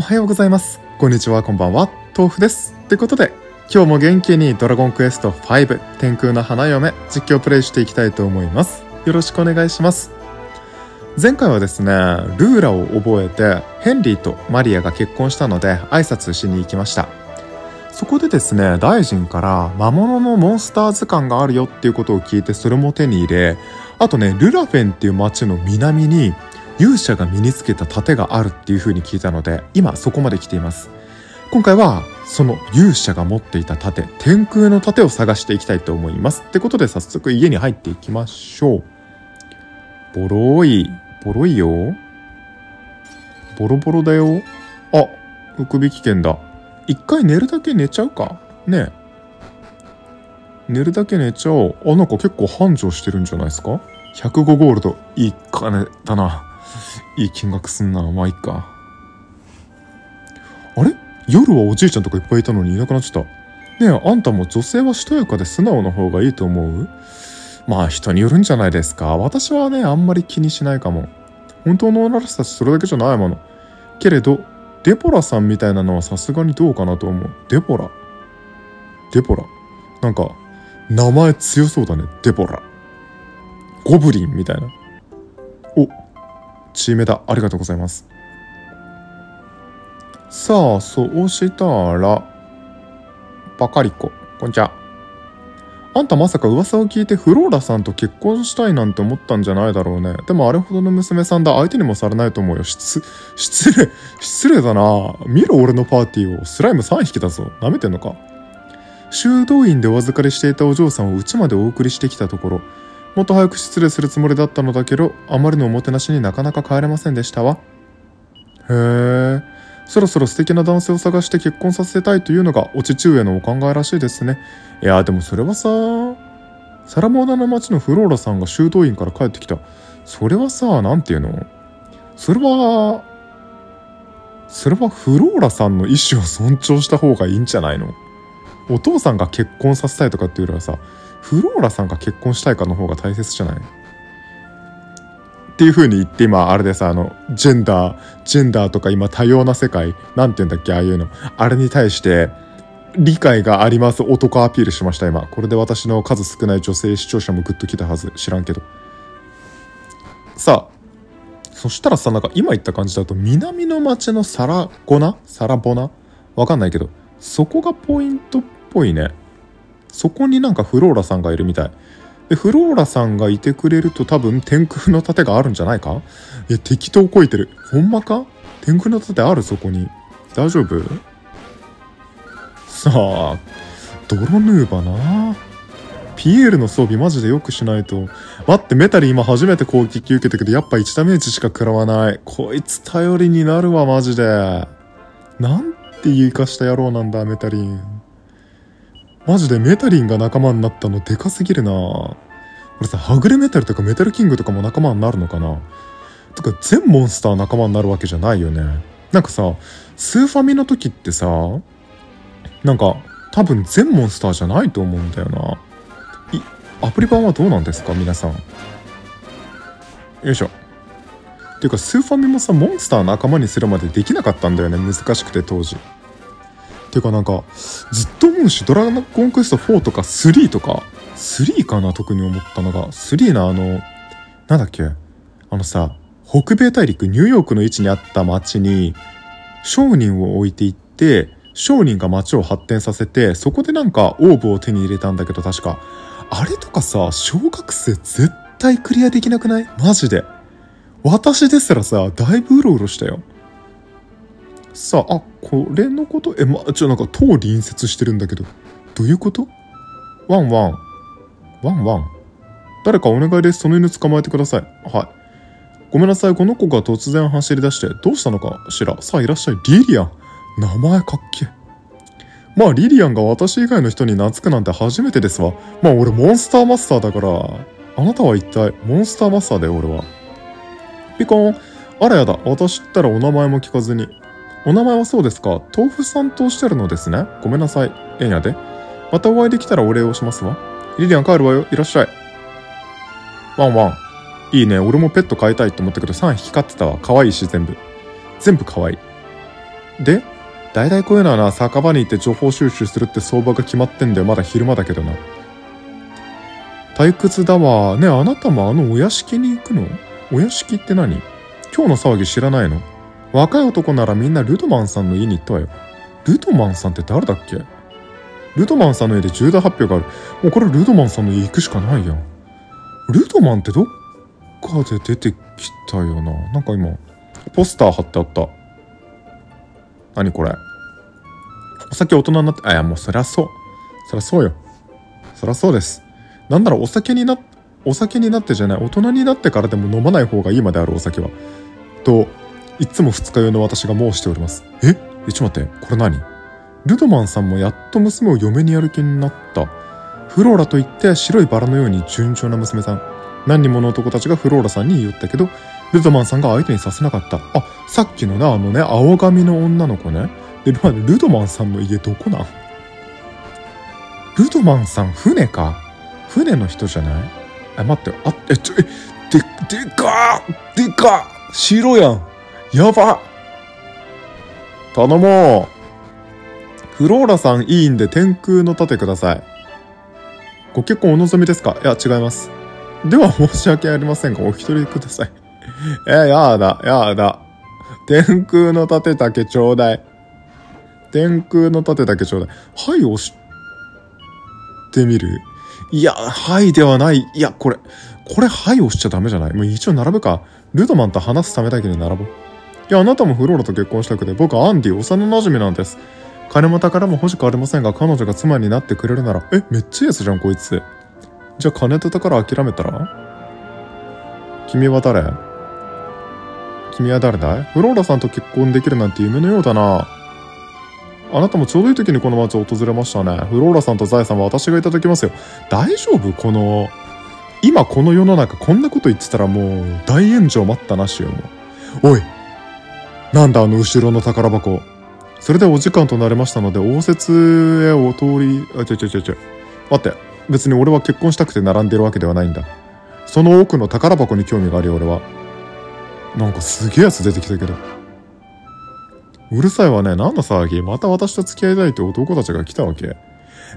おはようございます。こんにちは、こんばんは。豆腐です。ってことで、今日も元気にドラゴンクエスト5天空の花嫁実況プレイしていきたいと思います。よろしくお願いします。前回はですね、ルーラを覚えてヘンリーとマリアが結婚したので挨拶しに行きました。そこでですね、大臣から魔物のモンスター図鑑があるよっていうことを聞いてそれも手に入れ、あとね、ルラフェンっていう町の南に勇者が身につけた盾があるっていう風に聞いたので、今そこまで来ています。今回はその勇者が持っていた盾、天空の盾を探していきたいと思います。ってことで早速家に入っていきましょう。ボロい、ボロいよ。ボロボロだよ。あ、福引券だ。一回寝るだけ寝ちゃうかね。寝るだけ寝ちゃおう。あ、なんか結構繁盛してるんじゃないですか ?105 ゴールド。いい金だな。いい金額すんな。まあいいか。あれ？夜はおじいちゃんとかいっぱいいたのにいなくなっちゃった。ねえ、あんたも女性はしとやかで素直な方がいいと思う？まあ人によるんじゃないですか。私はね、あんまり気にしないかも。本当の女らしさそれだけじゃないもの。けれど、デポラさんみたいなのはさすがにどうかなと思う。デポラデポラなんか、名前強そうだね。デポラ。ゴブリンみたいな。チーメだ。ありがとうございます。さあ、そうしたら、バカリコ。こんにちは。あんたまさか噂を聞いてフローラさんと結婚したいなんて思ったんじゃないだろうね。でもあれほどの娘さんだ。相手にもされないと思うよ。失、失礼、失礼だな。見ろ俺のパーティーを。スライム3匹だぞ。舐めてんのか。修道院でお預かりしていたお嬢さんを家までお送りしてきたところ、もっと早く失礼するつもりだったのだけど、あまりのおもてなしになかなか帰れませんでしたわ。へえ。そろそろ素敵な男性を探して結婚させたいというのがお父上のお考えらしいですね。いや、でもそれはさ、サラモーダの町のフローラさんが修道院から帰ってきた。それはさ、なんていうの？それは、それはフローラさんの意思を尊重した方がいいんじゃないの？お父さんが結婚させたいとかっていうよりはさ、フローラさんが結婚したいかの方が大切じゃない？っていう風に言って今あれでさあのジェンダージェンダーとか今多様な世界なんて言うんだっけああいうの。あれに対して理解があります男アピールしました今。これで私の数少ない女性視聴者もグッときたはず。知らんけど。さあそしたらさなんか今言った感じだと南の町のサラゴナ？サラボナ？わかんないけどそこがポイントっぽいね。そこになんかフローラさんがいるみたいで、フローラさんがいてくれると多分天空の盾があるんじゃないか？え、適当こいてる。ほんまか？天空の盾あるそこに。大丈夫？さあ、泥ヌーバな。ピエールの装備マジで良くしないと。待って、メタリ今初めて攻撃受けたけど、やっぱ1ダメージしか食らわない。こいつ頼りになるわ、マジで。なんて言いかした野郎なんだ、メタリン。マジでメタリンが仲間になったのでかすぎるなこれさ、はぐれメタルとかメタルキングとかも仲間になるのかなとか全モンスター仲間になるわけじゃないよね。なんかさ、スーファミの時ってさ、なんか多分全モンスターじゃないと思うんだよな。い、アプリ版はどうなんですか？皆さん。よいしょ。っていうかスーファミもさ、モンスター仲間にするまでできなかったんだよね。難しくて当時。ていうかなんか、ずっと思うし、ドラゴンクエスト4とか3とか、3かな特に思ったのが、3のあの、なんだっけあのさ、北米大陸、ニューヨークの位置にあった町に、商人を置いていって、商人が町を発展させて、そこでなんかオーブを手に入れたんだけど確か、あれとかさ、小学生絶対クリアできなくない？マジで。私ですらさ、だいぶうろうろしたよ。さあ、あ、これのこと？え、ま、ちょ、なんか、塔隣接してるんだけど。どういうこと？ワンワン。ワンワン。誰かお願いです。その犬捕まえてください。はい。ごめんなさい。この子が突然走り出して、どうしたのかしら？さあ、いらっしゃい。リリアン。名前かっけまあ、リリアンが私以外の人に懐くなんて初めてですわ。まあ、俺モンスターマスターだから。あなたは一体、モンスターマスターだよ、俺は。ピコン。あらやだ。私ったらお名前も聞かずに。お名前はそうですか？豆腐さんとおっしゃるのですねごめんなさい。えんやで。またお会いできたらお礼をしますわ。リリアン帰るわよ。いらっしゃい。ワンワン。いいね。俺もペット飼いたいと思ったけど3匹飼ってたわ。可愛いし、全部。全部可愛い。で大体こういうのはな、酒場に行って情報収集するって相場が決まってんだよ。まだ昼間だけどな。退屈だわ。ねあなたもあのお屋敷に行くの？お屋敷って何？今日の騒ぎ知らないの？若い男ならみんなルドマンさんの家に行ったわよ。ルドマンさんって誰だっけ？ルドマンさんの家で重大発表がある。もうこれルドマンさんの家行くしかないやん。ルドマンってどっかで出てきたよな。なんか今、ポスター貼ってあった。何これ？お酒大人になって、あ、いやもうそりゃそう。そりゃそうよ。そりゃそうです。なんならお酒にな、お酒になってじゃない、大人になってからでも飲まない方がいいまであるお酒は。と、いつも二日酔いの私が申しております。え？え、ちょっと待って、これ何？ルドマンさんもやっと娘を嫁にやる気になった。フローラといって白いバラのように順調な娘さん。何人もの男たちがフローラさんに言ったけど、ルドマンさんが相手にさせなかった。あ、さっきのね、あのね、青髪の女の子ね。で、ルドマンさんの家どこなん？ルドマンさん船か？船の人じゃない？え、待って、あ、え、ちょ、え、で、でかーでか白やんやば頼もうフローラさんいいんで天空の盾ください。ご結婚お望みですか？いや、違います。では申し訳ありませんが、お一人ください。え、やだ、やだ。天空の盾だけちょうだい。天空の盾だけちょうだい。はい、押してみる？いや、はいではない。いや、これ、これはい押しちゃダメじゃない？もう一応並ぶか。ルドマンと話すためだけに並ぼう。いや、あなたもフローラと結婚したくて、僕はアンディ、幼馴染なんです。金も宝も欲しくありませんが、彼女が妻になってくれるなら、え、めっちゃいいやつじゃん、こいつ。じゃあ金と宝諦めたら？君は誰？君は誰だい？フローラさんと結婚できるなんて夢のようだな。あなたもちょうどいい時にこの街を訪れましたね。フローラさんとザイさんは私がいただきますよ。大丈夫？この、今この世の中こんなこと言ってたらもう大炎上待ったなしよ、もう。おいなんだあの後ろの宝箱。それでお時間となりましたので、応接へお通り、あ、ちょちょちょちょ。待って。別に俺は結婚したくて並んでるわけではないんだ。その奥の宝箱に興味があるよ、俺は。なんかすげえやつ出てきたけど。うるさいわね。何の騒ぎまた私と付き合いたいって男たちが来たわけ。ね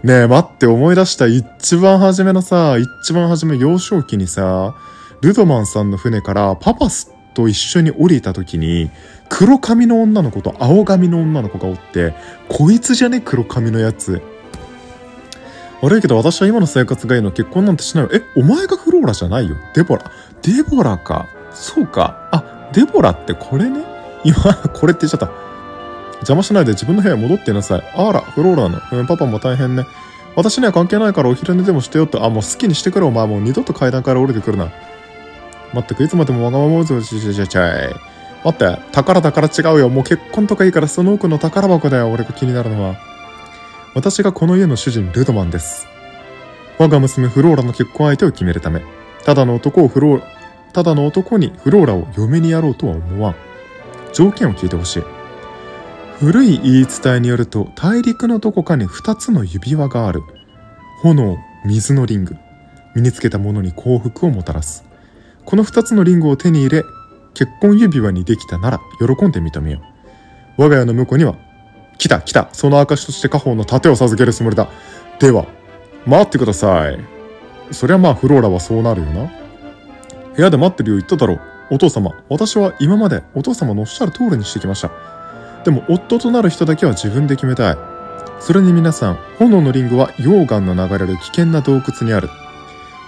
え、待って思い出した一番初めのさ、一番初め幼少期にさ、ルドマンさんの船からパパスと一緒に降りた時に、黒髪の女の子と青髪の女の子がおって、こいつじゃね黒髪のやつ。悪いけど私は今の生活がいいの結婚なんてしないよ。え、お前がフローラじゃないよ。デボラ。デボラか。そうか。あ、デボラってこれね。今、これって言っちゃった。邪魔しないで自分の部屋戻ってなさい。あら、フローラの。うん、パパも大変ね。私には関係ないからお昼寝でもしてよって。あ、もう好きにしてくれお前もう二度と階段から降りてくるな。待ってく、いつまでもわがままうずうずしちゃちゃい。待って、宝だから違うよ。もう結婚とかいいからその奥の宝箱だよ。俺が気になるのは。私がこの家の主人、ルドマンです。我が娘フローラの結婚相手を決めるため、ただの男をフローラ、ただの男にフローラを嫁にやろうとは思わん。条件を聞いてほしい。古い言い伝えによると、大陸のどこかに二つの指輪がある。炎、水のリング。身につけた者に幸福をもたらす。この二つのリングを手に入れ、結婚指輪にできたなら喜んで認めよう。我が家の婿には、来た来たその証として家宝の盾を授けるつもりだ。では、待ってください。そりゃまあフローラはそうなるよな。部屋で待ってるよ言っただろう。お父様、私は今までお父様のおっしゃる通りにしてきました。でも夫となる人だけは自分で決めたい。それに皆さん、炎のリングは溶岩の流れる危険な洞窟にある。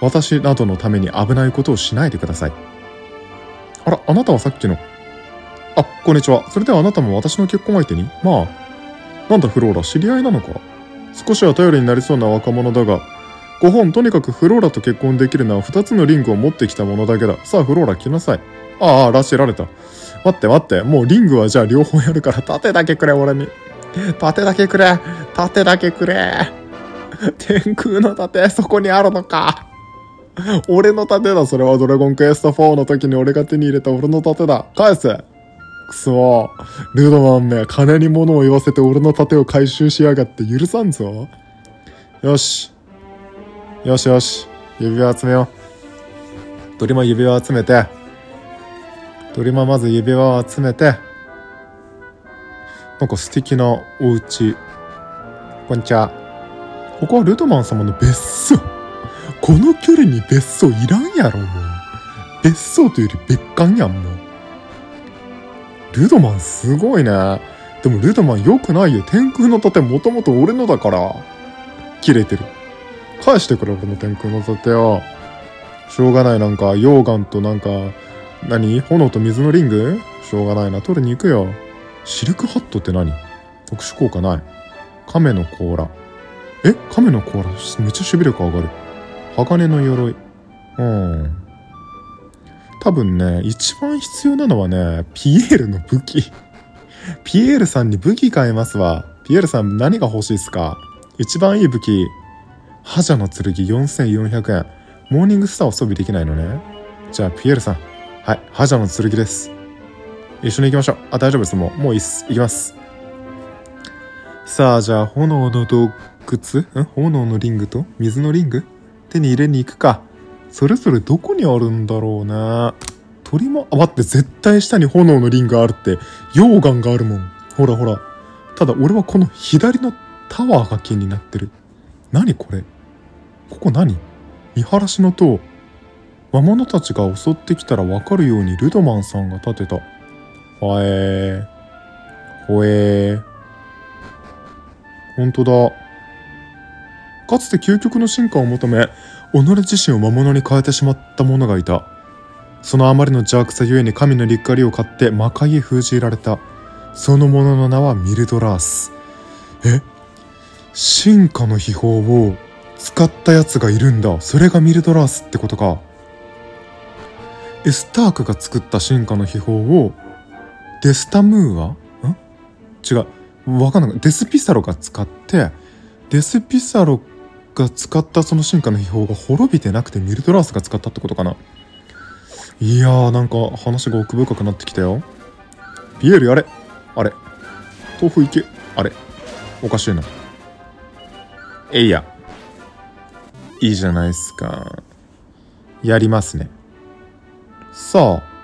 私などのために危ないことをしないでください。あら、あなたはさっきの。あ、こんにちは。それではあなたも私の結婚相手に？まあ。なんだフローラ、知り合いなのか？少しは頼りになりそうな若者だが、5本とにかくフローラと結婚できるのは2つのリングを持ってきたものだけだ。さあフローラ来なさい。ああ、らしられた。待って待って。もうリングはじゃあ両方やるから盾だけくれ、俺に。盾だけくれ。盾だけくれ。天空の盾、そこにあるのか。俺の盾だ、それはドラゴンクエスト4の時に俺が手に入れた俺の盾だ。返せくそルドマンめ、金に物を言わせて俺の盾を回収しやがって許さんぞ。よし。よしよし。指輪集めよう。鳥間指輪集めて。鳥間まず指輪を集めて。なんか素敵なお家。こんにちは。ここはルドマン様の別荘。この距離に別荘いらんやろ、もう。別荘というより別館やん、もう。ルドマンすごいね。でもルドマン良くないよ。天空の盾もともと俺のだから。切れてる。返してくれ、俺の天空の盾よ。しょうがない、なんか、溶岩となんか、何？炎と水のリング？しょうがないな。取りに行くよ。シルクハットって何？特殊効果ない。亀の甲羅。え？亀の甲羅？めっちゃ守備力上がる。鋼の鎧。うん。多分ね、一番必要なのはね、ピエールの武器。ピエールさんに武器買えますわ。ピエールさん何が欲しいっすか？一番いい武器。覇者の剣4400円。モーニングスターは装備できないのね。じゃあ、ピエールさん。はい、覇者の剣です。一緒に行きましょう。あ、大丈夫です。もう、もういいっす。行きます。さあ、じゃあ、炎の洞窟？ん？炎のリングと？水のリング？手に入れに行くか。それぞれどこにあるんだろうね。鳥も、あ、待って、絶対下に炎のリングあるって、溶岩があるもん。ほらほら。ただ俺はこの左のタワーが気になってる。何これ？ここ何？見晴らしの塔。魔物たちが襲ってきたらわかるようにルドマンさんが建てた。ほえー。ほえー。ほんとだ。かつて究極の進化を求め、己自身を魔物に変えてしまった者がいた。そのあまりの邪悪さゆえに神の立りを買って魔界へ封じられた。その者の名はミルドラース。え？進化の秘宝を使った奴がいるんだ。それがミルドラースってことか。エスタークが作った進化の秘宝をデスタムーはん？違う。わかんない。デスピサロが使って、デスピサロが使ったその進化の秘宝が滅びてなくてミルドラースが使ったってことかな？いやーなんか話が奥深くなってきたよ。ピエールやれ。あれ。豆腐いけ。あれ。おかしいな。えいや。いいじゃないっすか。やりますね。さあ。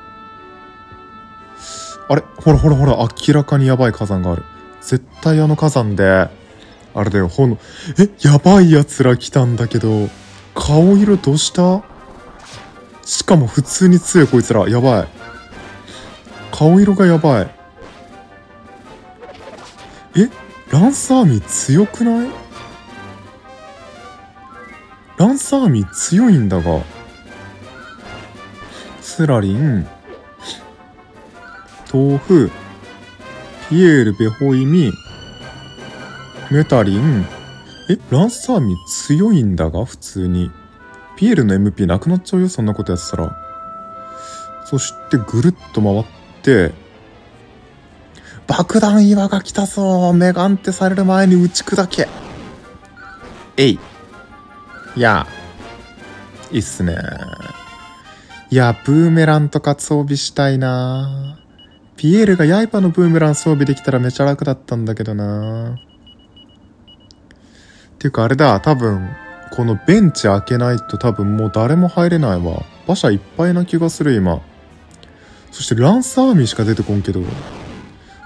あれ。ほらほらほら。明らかにやばい火山がある。絶対あの火山で。あれだよ、炎。え、やばい奴ら来たんだけど、顔色どうした？しかも普通に強いこいつら。やばい。顔色がやばい。えランスアーミー強くない？ランスアーミー強いんだが。スラリン、豆腐、ピエール、ベホイミ、メタリン？え、ランサーミ強いんだが普通に。ピエールの MP なくなっちゃうよ、そんなことやってたら。そしてぐるっと回って、爆弾岩が来たぞメガンテされる前に打ち砕けえい。いや、いいっすね。いや、ブーメランとか装備したいなピエールが刃のブーメラン装備できたらめちゃ楽だったんだけどなていうかあれだ、多分、このベンチ開けないと多分もう誰も入れないわ。馬車いっぱいな気がする今。そしてランスアーミーしか出てこんけど。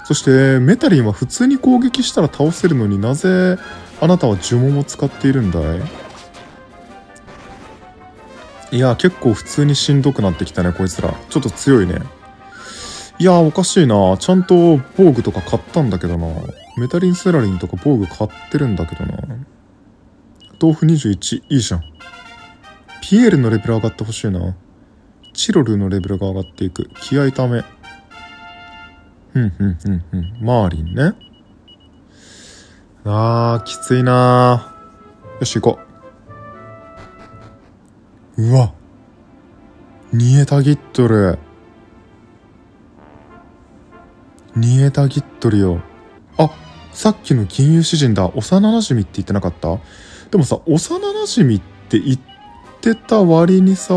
そしてメタリンは普通に攻撃したら倒せるのになぜあなたは呪文を使っているんだい？いや、結構普通にしんどくなってきたね、こいつら。ちょっと強いね。いやおかしいな。ちゃんと防具とか買ったんだけどな。メタリンセラリンとか防具買ってるんだけどな。豆腐21いいじゃん。ピエールのレベル上がってほしいな。チロルのレベルが上がっていく。気合いため。ふんふんふんふん。マーリンね。あーきついなよし行こう。うわ。煮えたぎっとる。煮えたぎっとるよ。あさっきの金融詩人だ。幼馴染って言ってなかった？でもさ、幼馴染って言ってた割にさ、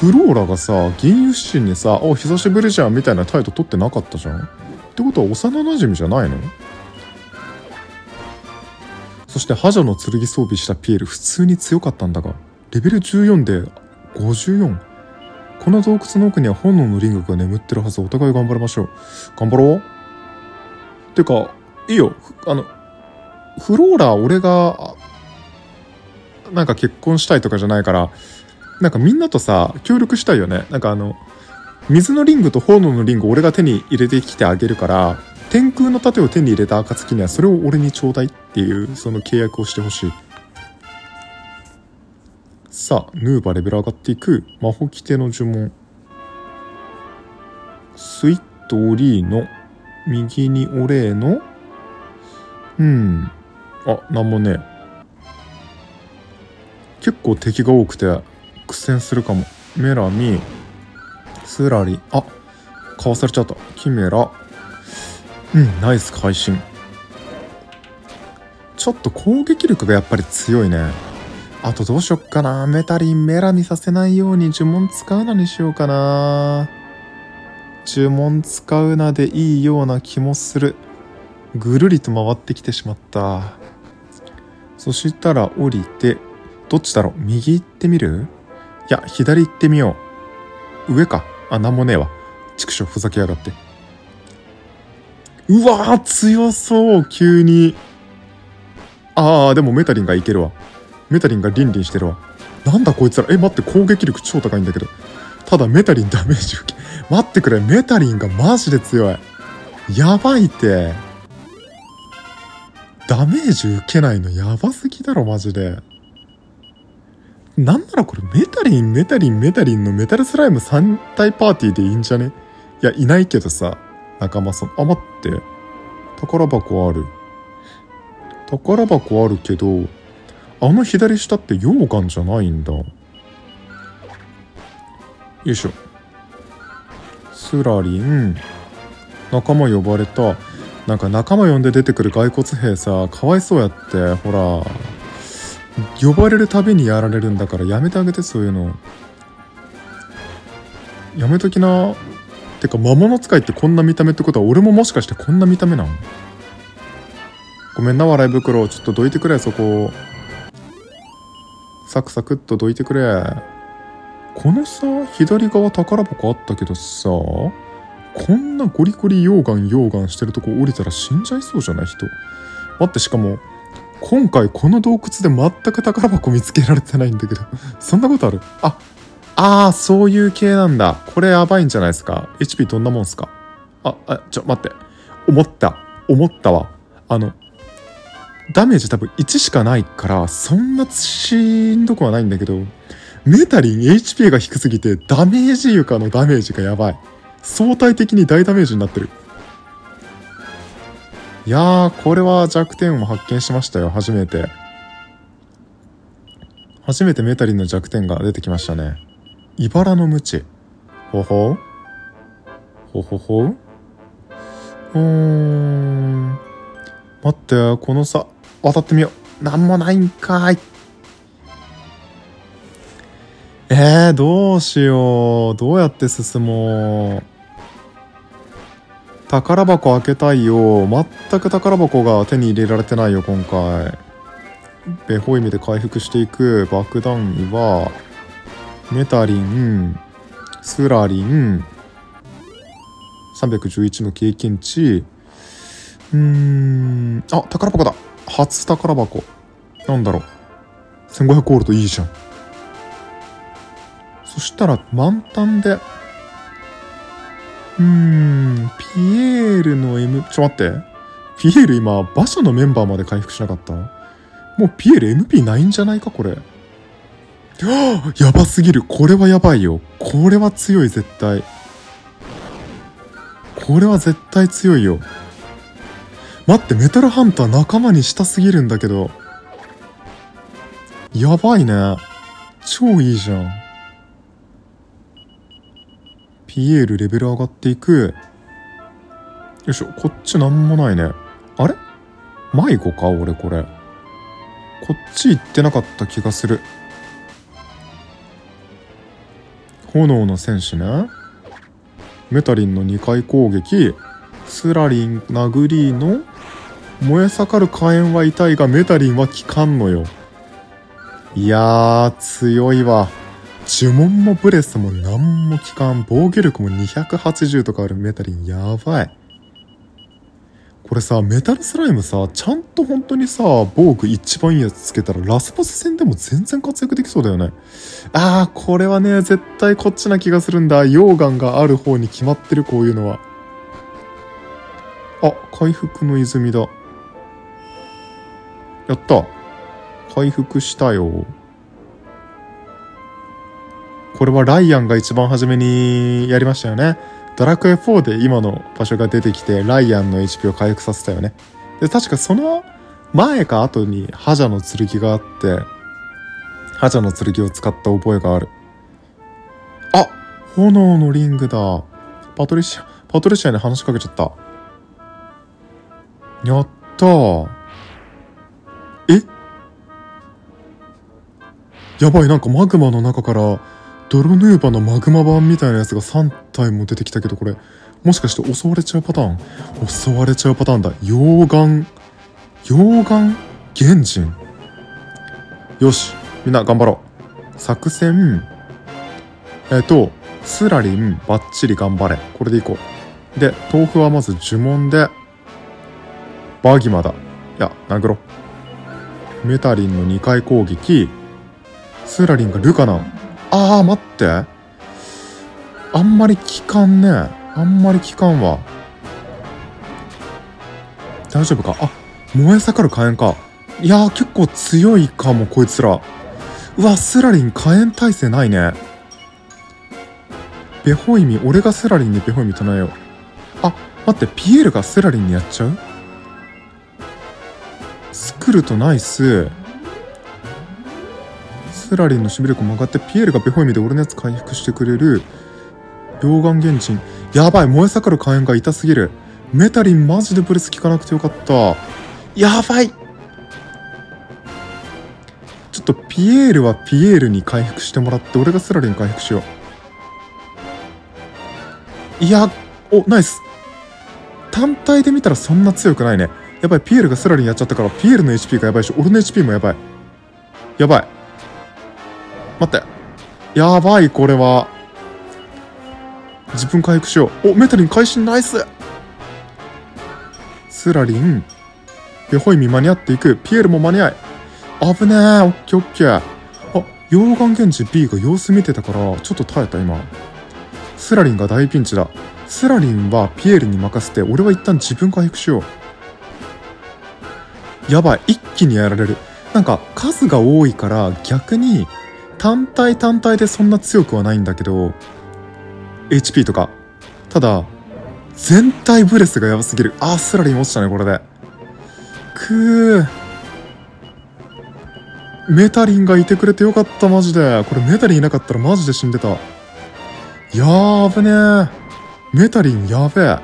フローラがさ、銀融詩にさ、お、久しぶりじゃんみたいな態度取ってなかったじゃん？ってことは幼馴染じゃないの？そして覇者の剣装備したピエール普通に強かったんだが、レベル14で54。この洞窟の奥には炎のリングが眠ってるはず。お互い頑張りましょう。頑張ろう。てか、いいよ。あの、フローラー俺が、なんか結婚したいとかじゃないから、なんかみんなとさ、協力したいよね。なんかあの、水のリングと炎のリング俺が手に入れてきてあげるから、天空の盾を手に入れた暁にはそれを俺にちょうだいっていうその契約をしてほしい。さあ、ヌーバレベル上がっていく魔法規定の呪文。スイットオリーノ。右にオレーノ。うん。あ、なんもね結構敵が多くて苦戦するかも。メラミ、スラリ、あ、かわされちゃった。キメラ。うん、ナイス会心。ちょっと攻撃力がやっぱり強いね。あとどうしよっかな。メタリン、メラミさせないように呪文使うのにしようかな。呪文使うなでいいような気もする。ぐるりと回ってきてしまった。そしたら降りて、どっちだろう？右行ってみる？いや、左行ってみよう。上か？あ、なんもねえわ。畜生ふざけやがって。うわー強そう急に。あー、でもメタリンがいけるわ。メタリンがリンリンしてるわ。なんだこいつら。え、待って、攻撃力超高いんだけど。ただメタリンダメージ受け。待ってくれ、メタリンがマジで強い。やばいって。ダメージ受けないのやばすぎだろ、マジで。なんならこれメタリン、メタリン、メタリンのメタルスライム3体パーティーでいいんじゃね？いや、いないけどさ、仲間さん。あ、待って。宝箱ある。宝箱あるけど、あの左下って溶岩じゃないんだ。よいしょ。スラリン。仲間呼ばれた。なんか仲間呼んで出てくる骸骨兵さ、かわいそうやって。ほら。呼ばれるたびにやられるんだからやめてあげてそういうのやめときなてか魔物使いってこんな見た目ってことは俺ももしかしてこんな見た目なん？ごめんな笑い袋ちょっとどいてくれそこサクサクっとどいてくれこのさ左側宝箱あったけどさこんなゴリゴリ溶岩溶岩してるとこ降りたら死んじゃいそうじゃない人待ってしかも今回この洞窟で全く宝箱見つけられてないんだけどそんなことある？あ、ああ、そういう系なんだ。これやばいんじゃないですか ?HP どんなもんすか？あ、あ、ちょ、待って。思った。思ったわ。あの、ダメージ多分1しかないから、そんなしんどくはないんだけど、メタリン HP が低すぎてダメージ床のダメージがやばい。相対的に大ダメージになってる。いやー、これは弱点を発見しましたよ、初めて。初めてメタリンの弱点が出てきましたね。茨のムチ。ほほほほほう？ーん。待って、このさ、渡ってみよう。なんもないんかい。えー、どうしよう。どうやって進もう。宝箱開けたいよ。全く宝箱が手に入れられてないよ、今回。ベホイミで回復していく。爆弾岩。メタリン。スラリン。311の経験値。うーん。あ、宝箱だ。初宝箱。なんだろう。1500ゴールドいいじゃん。そしたら満タンでうーん、ピエールの M、ちょ待って。ピエール今、馬車のメンバーまで回復しなかった？もうピエール MP ないんじゃないかこれ。やばすぎる。これはやばいよ。これは強い、絶対。これは絶対強いよ。待って、メタルハンター仲間にしたすぎるんだけど。やばいね。超いいじゃん。ピエールレベル上がっていく。よいしょ、こっちなんもないね。あれ？迷子か？俺これ。こっち行ってなかった気がする。炎の戦士ね。メタリンの2回攻撃。スラリン、殴りの燃え盛る火炎は痛いがメタリンは効かんのよ。いやー、強いわ。呪文もブレスも何も効かん。防御力も280とかあるメタリン。やばい。これさ、メタルスライムさ、ちゃんと本当にさ、防具一番いいやつつけたらラスボス戦でも全然活躍できそうだよね。あー、これはね、絶対こっちな気がするんだ。溶岩がある方に決まってる、こういうのは。あ、回復の泉だ。やった。回復したよ。これはライアンが一番初めにやりましたよね。ドラクエ4で今の場所が出てきて、ライアンの HP を回復させたよね。で、確かその前か後に覇者の剣があって、覇者の剣を使った覚えがある。あ炎のリングだ。パトリシア、パトリシアに話しかけちゃった。やったー。え？やばい、なんかマグマの中から泥ヌーバのマグマ版みたいなやつが3体も出てきたけど、これ、もしかして襲われちゃうパターン？襲われちゃうパターンだ。溶岩、溶岩？原人？よし、みんな頑張ろう。作戦、えっ、ー、と、スラリン、バッチリ頑張れ。これでいこう。で、豆腐はまず呪文で、バギマだ。いや、殴ろう。メタリンの2回攻撃、スラリンがルカナン。あー、待って。あんまり効かんね。あんまり効かんわ。大丈夫か？あ、燃え盛る火炎か。いやー、結構強いかも、こいつら。うわ、スラリン火炎耐性ないね。ベホイミ、俺がスラリンにベホイミ唱えよう。あ、待って、ピエールがスラリンにやっちゃう？スクルとナイス。スラリンの守備力も上がってピエールがベホイミで俺のやつ回復してくれる。溶岩原人やばい燃え盛る火炎が痛すぎる。メタリンマジでブレス効かなくてよかった。やばい。ちょっとピエールはピエールに回復してもらって俺がスラリン回復しよう。いやおナイス。単体で見たらそんな強くないね。やばいピエールがスラリンやっちゃったからピエールの HP がやばいし俺の HP もやばい。やばい。待って。やばい、これは。自分回復しよう。お、メタリン会心ナイススラリン。ベホイミ間に合っていく。ピエールも間に合い。危ねえ。オッケーオッケー。あ、溶岩源氏 B が様子見てたから、ちょっと耐えた、今。スラリンが大ピンチだ。スラリンはピエールに任せて、俺は一旦自分回復しよう。やばい。一気にやられる。なんか、数が多いから、逆に、単体単体でそんな強くはないんだけど HP とか。ただ全体ブレスがやばすぎる。あースラリン落ちたねこれで。くー。メタリンがいてくれてよかったマジで。これメタリンいなかったらマジで死んでた。やーべねー。メタリンやべえ。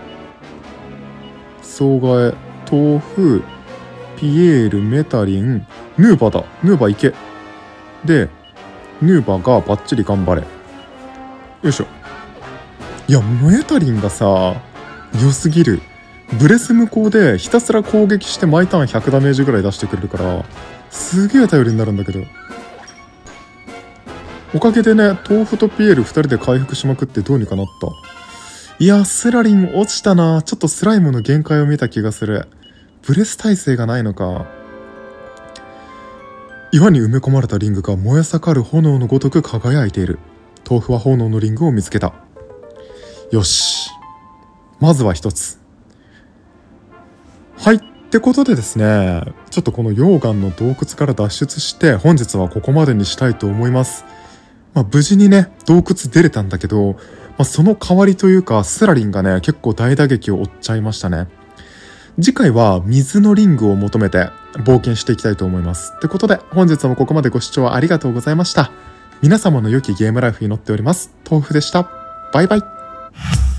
総替え。豆腐。ピエールメタリン。ヌーバーだ。ヌーバーいけ。でヌーバーがバッチリ頑張れ。よいしょ。いや、メタリンがさ、良すぎる。ブレス無効でひたすら攻撃して毎ターン100ダメージぐらい出してくれるから、すげえ頼りになるんだけど。おかげでね、豆腐とピエール2人で回復しまくってどうにかなった。いや、スラリン落ちたな。ちょっとスライムの限界を見た気がする。ブレス耐性がないのか。岩に埋め込まれたリングが燃え盛る炎のごとく輝いている。豆腐は炎のリングを見つけた。よし。まずは一つ。はい。ってことでですね、ちょっとこの溶岩の洞窟から脱出して本日はここまでにしたいと思います。まあ無事にね、洞窟出れたんだけど、まあその代わりというか、スラリンがね、結構大打撃を負っちゃいましたね。次回は水のリングを求めて冒険していきたいと思います。ってことで、本日もここまでご視聴ありがとうございました。皆様の良きゲームライフに乗っております。豆腐でした。バイバイ。